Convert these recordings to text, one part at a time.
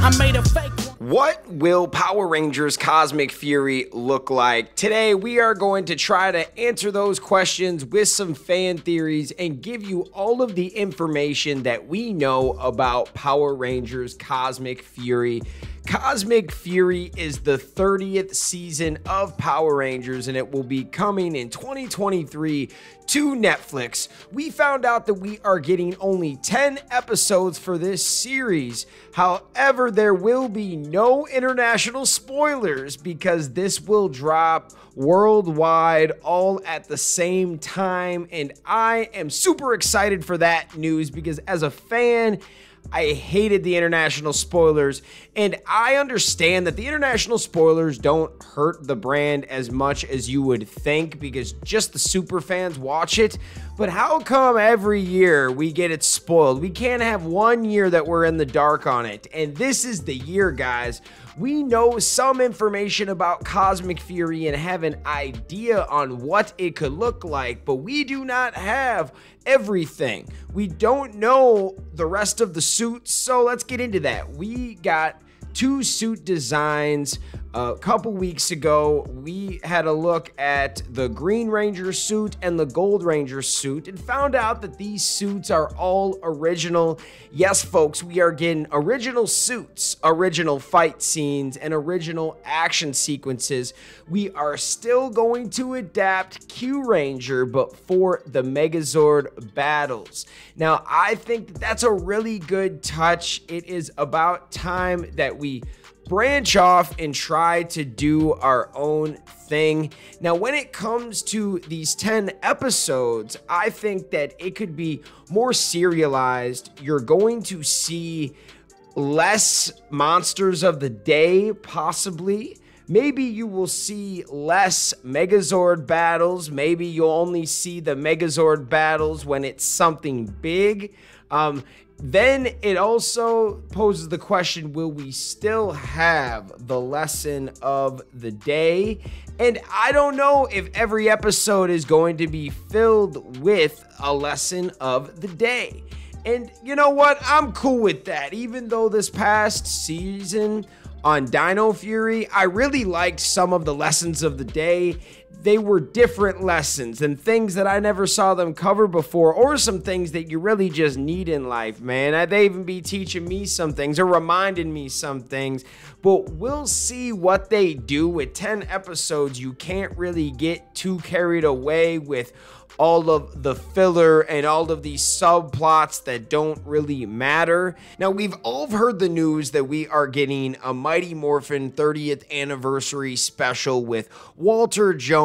I made a fake. What will Power Rangers Cosmic Fury look like? Today, we are going to try to answer those questions with some fan theories and give you all of the information that we know about Power Rangers Cosmic Fury. Cosmic Fury is the 30th season of Power Rangers and it will be coming in 2023 to Netflix. We found out that we are getting only 10 episodes for this series. However, there will be no international spoilers because this will drop worldwide all at the same time. And I am super excited for that news because as a fan, I hated the international spoilers, and I understand that the international spoilers don't hurt the brand as much as you would think because just the super fans watch it. But how come every year we get it spoiled? We can't have one year that we're in the dark on it, and this is the year, guys. We know some information about Cosmic Fury and have an idea on what it could look like, but we do not have everything. We don't know the rest of the suits, so let's get into that. We got two suit designs. A couple weeks ago, we had a look at the Green Ranger suit and the Gold Ranger suit and found out that these suits are all original. Yes, folks, we are getting original suits, original fight scenes, and original action sequences. We are still going to adapt Kyuranger, but for the Megazord battles. Now, I think that that's a really good touch. It is about time that we branch off and try to do our own thing. Now, when it comes to these 10 episodes, I think that it could be more serialized. You're going to see less monsters of the day, possibly. Maybe you will see less Megazord battles. Maybe you'll only see the Megazord battles when it's something big. Um, then it also poses the question will we still have the lesson of the day? And I don't know if every episode is going to be filled with a lesson of the day. And you know what? I'm cool with that. Even though this past season on Dino Fury, I really liked some of the lessons of the day. They were different lessons and things that I never saw them cover before, or some things that you really just need in life, man. They even be teaching me some things or reminding me some things. But we'll see what they do with 10 episodes. You can't really get too carried away with all of the filler and all of these subplots that don't really matter. Now, we've all heard the news that we are getting a Mighty Morphin 30th anniversary special with Walter Jones,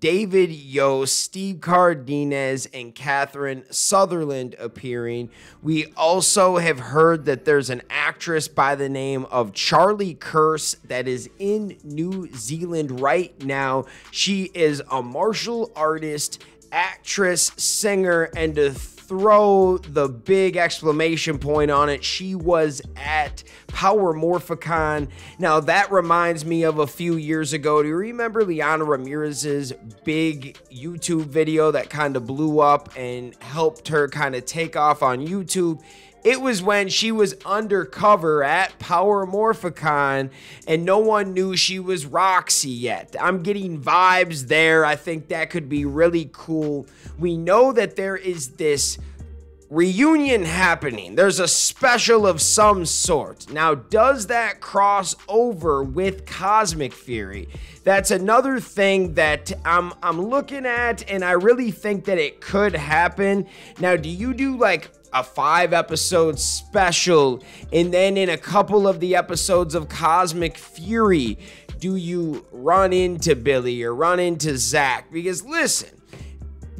David Yost, Steve Cardenas, and Catherine Sutherland appearing. We also have heard that there's an actress by the name of Charlie Curse that is in New Zealand right now. She is a martial artist actress, singer, and to throw the big exclamation point on it, she was at Power Morphicon. Now, that reminds me of a few years ago. Do you remember Liana Ramirez's big YouTube video that kind of blew up and helped her kind of take off on YouTube? It was when she was undercover at Power Morphicon and no one knew she was Roxy yet. I'm getting vibes there. I think that could be really cool. We know that there is this reunion happening. There's a special of some sort. Now, does that cross over with Cosmic Fury? That's another thing that I'm I'm looking at and I really think that it could happen. Now, do you do like a five episode special, and then in a couple of the episodes of Cosmic Fury, do you run into Billy or run into Zach? Because listen,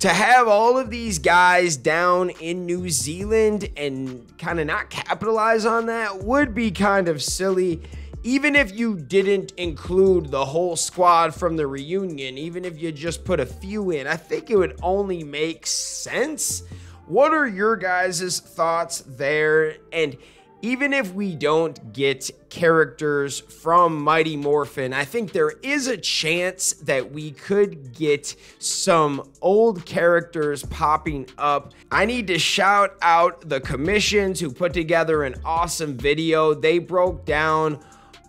to have all of these guys down in New Zealand and kind of not capitalize on that would be kind of silly. Even if you didn't include the whole squad from the reunion, even if you just put a few in, I think it would only make sense what are your guys' thoughts there? And even if we don't get characters from Mighty Morphin, I think there is a chance that we could get some old characters popping up. I need to shout out the commissions who put together an awesome video. They broke down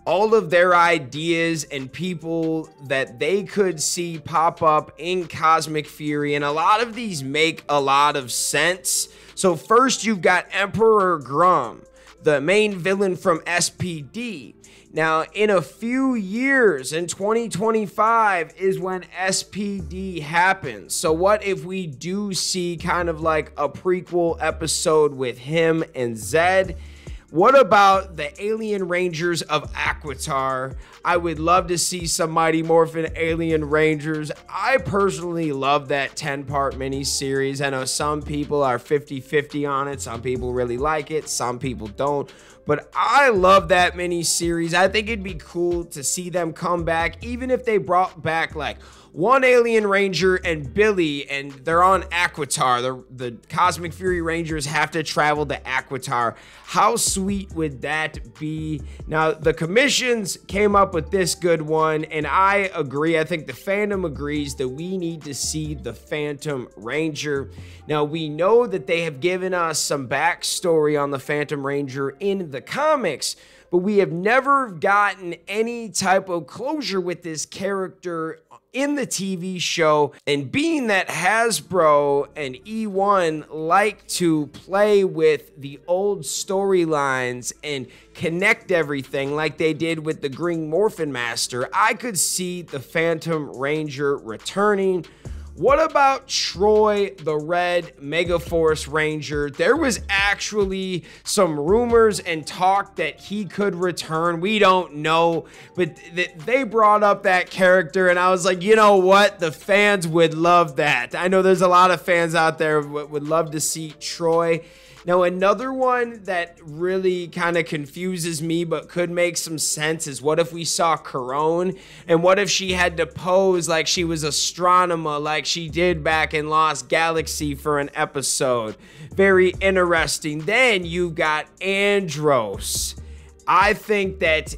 all of their ideas and people that they could see pop up in Cosmic Fury. And a lot of these make a lot of sense. So, first, you've got Emperor Gruumm the main villain from SPD. Now, in a few years, in 2025, is when SPD happens. So, what if we do see kind of like a prequel episode with him and Zed? What about the Alien Rangers of Aquitar? I would love to see some Mighty Morphin Alien Rangers. I personally love that 10 part mini series. I know some people are 50 50 on it, some people really like it, some people don't. But I love that mini series. I think it'd be cool to see them come back, even if they brought back like one alien ranger and Billy, and they're on Aquitar. The, the Cosmic Fury Rangers have to travel to Aquitar. How sweet would that be? Now, the commissions came up with this good one, and I agree. I think the fandom agrees that we need to see the Phantom Ranger. Now, we know that they have given us some backstory on the Phantom Ranger in the comics but we have never gotten any type of closure with this character in the TV show. And being that Hasbro and E1 like to play with the old storylines and connect everything like they did with the Green Morphin Master, I could see the Phantom Ranger returning. What about Troy, the Red Megaforce Ranger? There was actually some rumors and talk that he could return. We don't know, but th- they brought up that character, and I was like, you know what? The fans would love that. I know there's a lot of fans out there would love to see Troy now, another one that really kind of confuses me but could make some sense is what if we saw Karone and what if she had to pose like she was Astronema like she did back in Lost Galaxy for an episode? Very interesting. Then you've got Andros. I think that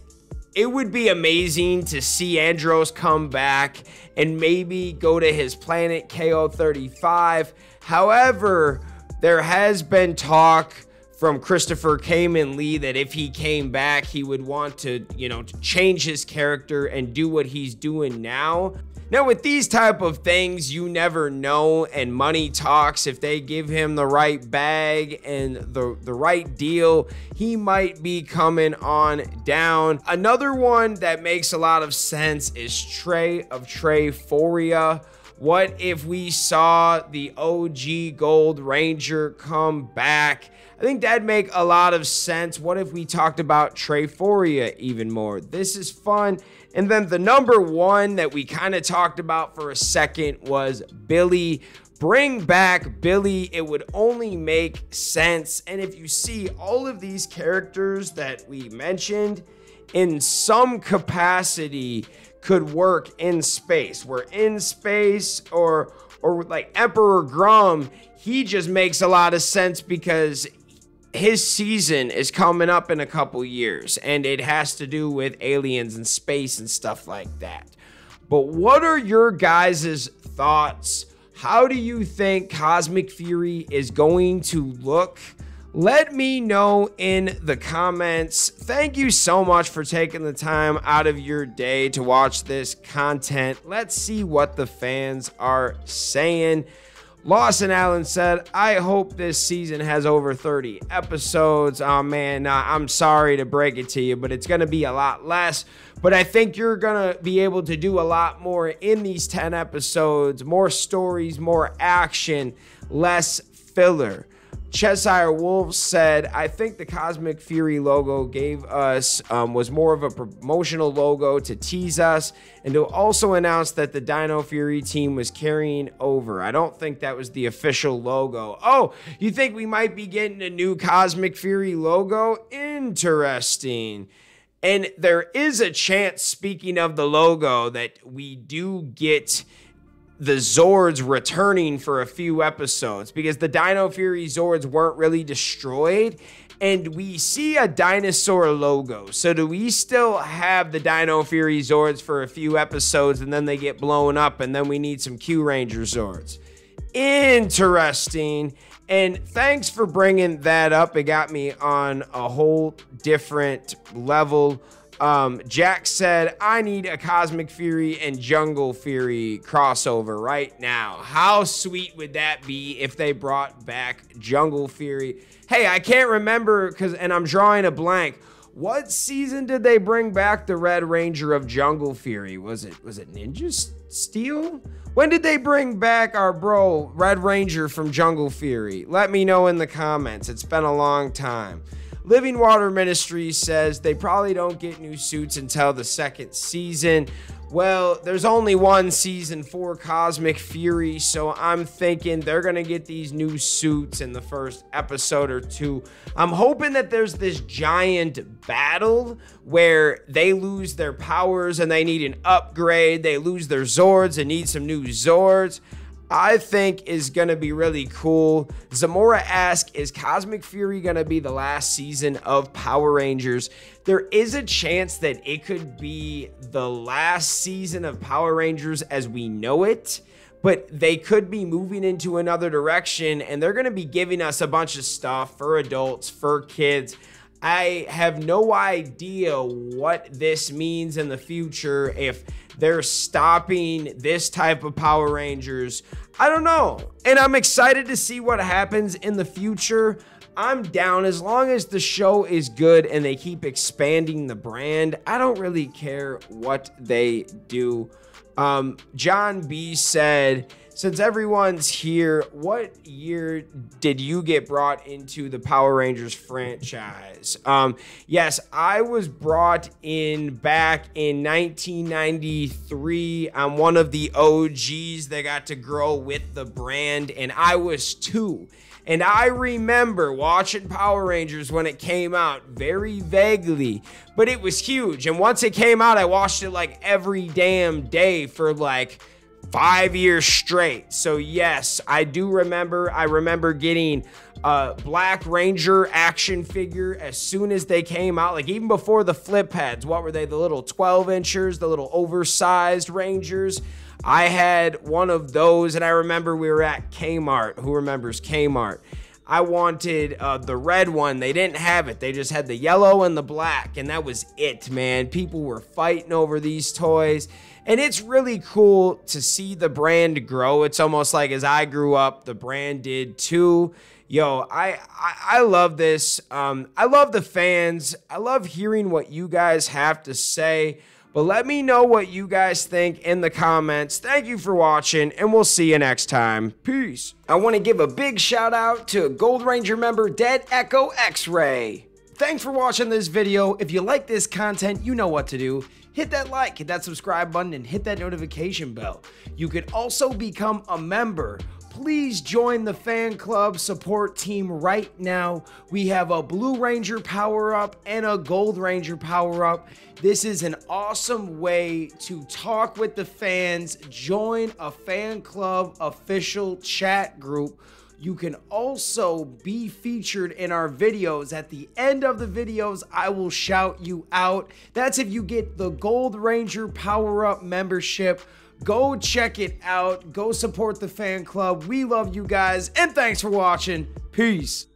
it would be amazing to see Andros come back and maybe go to his planet KO 35. However, there has been talk from Christopher Khayman Lee that if he came back, he would want to, you know, change his character and do what he's doing now. Now, with these type of things, you never know, and money talks. If they give him the right bag and the, the right deal, he might be coming on down. Another one that makes a lot of sense is Trey of Triforia. What if we saw the OG Gold Ranger come back? I think that'd make a lot of sense. What if we talked about Triforia even more? This is fun. And then the number one that we kind of talked about for a second was Billy. Bring back Billy. It would only make sense. And if you see all of these characters that we mentioned in some capacity, could work in space. We're in space or or like Emperor Gruumm, he just makes a lot of sense because his season is coming up in a couple years and it has to do with aliens and space and stuff like that. But what are your guys' thoughts? How do you think Cosmic Fury is going to look? Let me know in the comments. Thank you so much for taking the time out of your day to watch this content. Let's see what the fans are saying. Lawson Allen said, I hope this season has over 30 episodes. Oh man, I'm sorry to break it to you, but it's going to be a lot less. But I think you're going to be able to do a lot more in these 10 episodes more stories, more action, less filler. Cheshire Wolves said, I think the Cosmic Fury logo gave us, um, was more of a promotional logo to tease us and to also announce that the Dino Fury team was carrying over. I don't think that was the official logo. Oh, you think we might be getting a new Cosmic Fury logo? Interesting. And there is a chance, speaking of the logo, that we do get the Zords returning for a few episodes because the Dino Fury Zords weren't really destroyed. and we see a dinosaur logo. So do we still have the Dino Fury Zords for a few episodes and then they get blown up and then we need some Kyuranger Zords? Interesting. And thanks for bringing that up. It got me on a whole different level. Um, Jack said, I need a Cosmic Fury and Jungle Fury crossover right now. How sweet would that be if they brought back Jungle Fury? Hey, I can't remember because, and I'm drawing a blank. What season did they bring back the Red Ranger of Jungle Fury? Was it was it Ninja Steel? When did they bring back our bro Red Ranger from Jungle Fury? Let me know in the comments. It's been a long time. Living Water Ministries says they probably don't get new suits until the second season. Well, there's only one season for Cosmic Fury, so I'm thinking they're going to get these new suits in the first episode or two. I'm hoping that there's this giant battle where they lose their powers and they need an upgrade. They lose their Zords and need some new Zords. I think is going to be really cool. Zamora asks, is Cosmic Fury going to be the last season of Power Rangers? There is a chance that it could be the last season of Power Rangers as we know it, but they could be moving into another direction and they're going to be giving us a bunch of stuff for adults, for kids. I have no idea what this means in the future if they're stopping this type of Power Rangers. I don't know. And I'm excited to see what happens in the future. I'm down as long as the show is good and they keep expanding the brand. I don't really care what they do. Um, John B said, since everyone's here, what year did you get brought into the Power Rangers franchise? Um, yes, I was brought in back in 1993. I'm one of the OGs that got to grow with the brand, and I was two. And I remember watching Power Rangers when it came out very vaguely, but it was huge. And once it came out, I watched it like every damn day for like five years straight. So yes, I do remember. I remember getting a Black Ranger action figure as soon as they came out. Like even before the flip heads, what were they? The little 12 inchers, the little oversized Rangers. I had one of those, and I remember we were at Kmart. Who remembers Kmart? I wanted uh, the red one. They didn't have it. They just had the yellow and the black, and that was it, man. People were fighting over these toys. And it's really cool to see the brand grow. It's almost like as I grew up, the brand did too. Yo, I I, I love this. Um, I love the fans. I love hearing what you guys have to say. But let me know what you guys think in the comments. Thank you for watching, and we'll see you next time. Peace. I want to give a big shout out to Gold Ranger member Dead Echo X-Ray. Thanks for watching this video. If you like this content, you know what to do hit that like, hit that subscribe button, and hit that notification bell. You can also become a member. Please join the fan club support team right now. We have a Blue Ranger power up and a Gold Ranger power up. This is an awesome way to talk with the fans, join a fan club official chat group you can also be featured in our videos. At the end of the videos, I will shout you out. That's if you get the Gold Ranger Power Up membership. Go check it out. Go support the fan club. We love you guys. And thanks for watching. Peace.